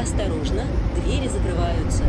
Осторожно, двери закрываются.